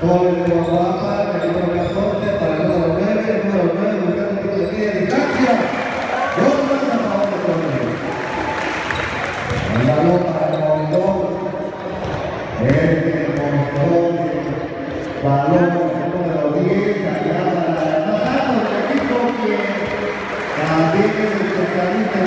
Por el el número 14, para el número 9, el número 9, buscando de distancia. Dos más. El para el. El 10, allá para el equipo que también es el especialista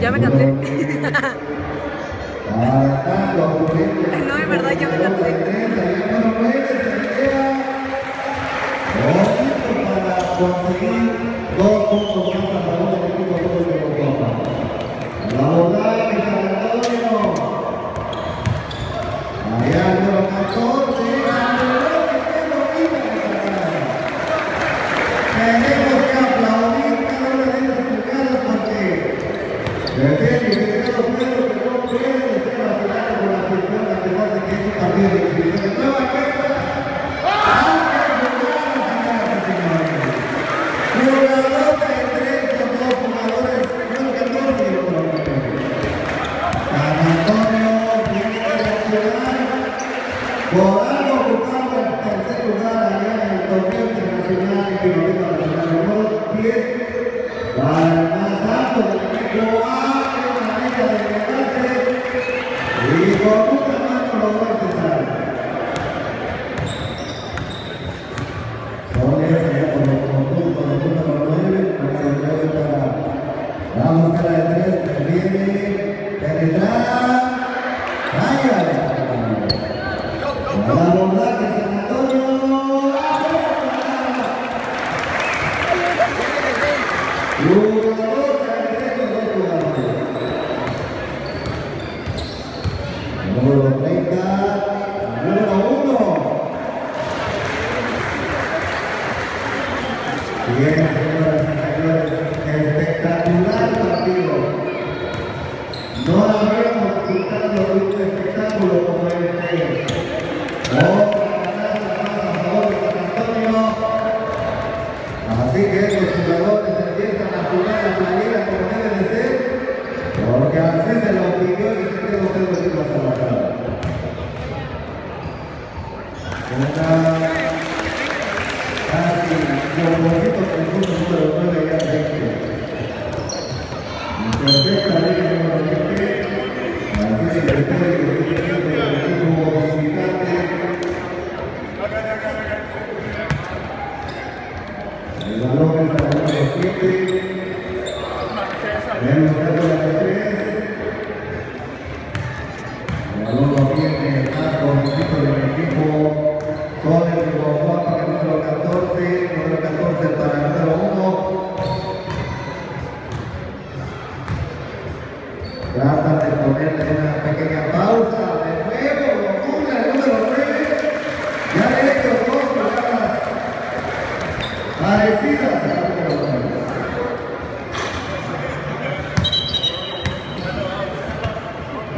Ya me cansé verdad yo me சாப்பிட்டு Bien, señoras y señores, espectacular partido. No habíamos disfrutado de un espectáculo como este. Otra canasta más a favor de San Antonio. Así que estos jugadores empiezan a jugar la playera como debe de ser, porque así se lo pidió que se quedó usted de la salvajada. Αποδοχή των τελικών νούμερο 9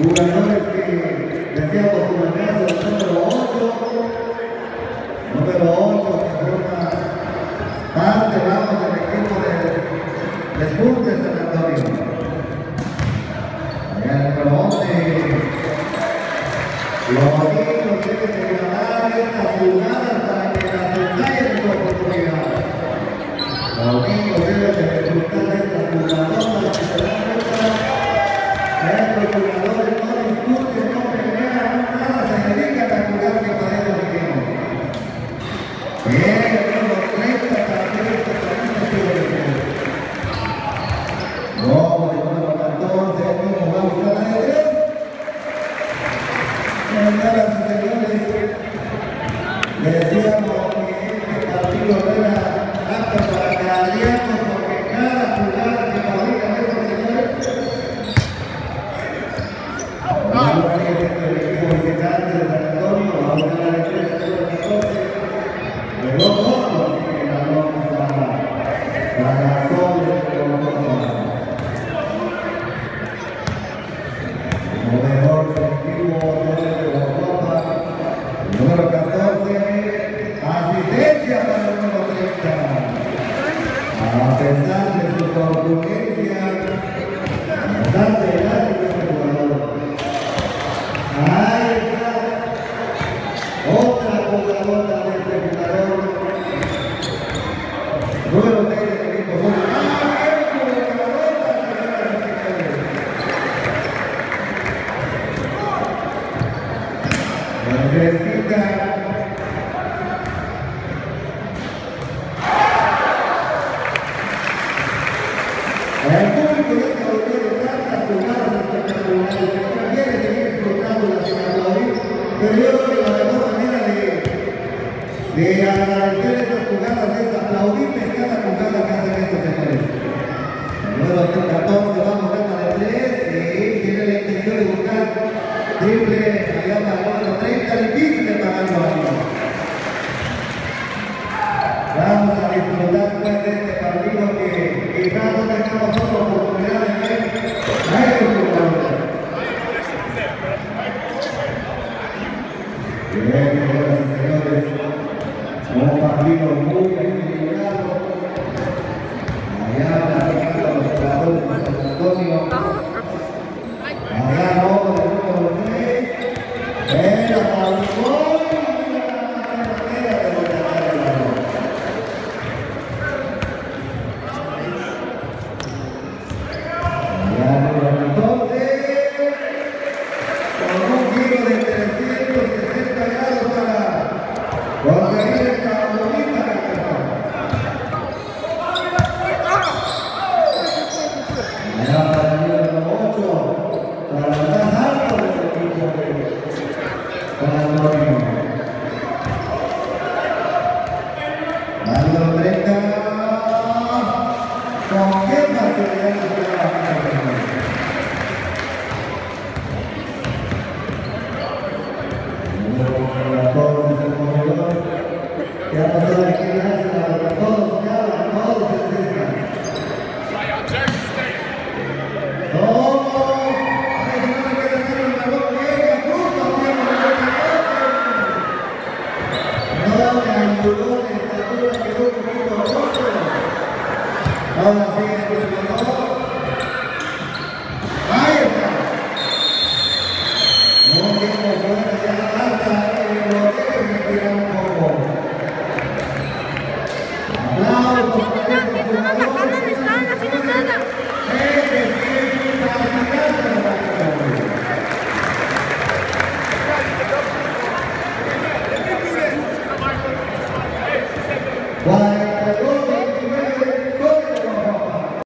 Jugadores que resto del equipo visitante de San Antonio, vamos a ganar el 13 por 14. Luego corto, así que ganó la razón de los Como mejor efectivo de la Copa, número 14, asistencia para el número 30. A pesar de su oportunidad. Pero yo creo que la mejor manera de, de agradecer estas jugadas es aplaudirles cada jugada que hacen estos señores. Luego el 14 vamos a de 3 y tiene la intención de buscar triple allá para el 30 difícil pagando a Vamos a disfrutar pues de este partido que quizás no tengamos Ahora sí.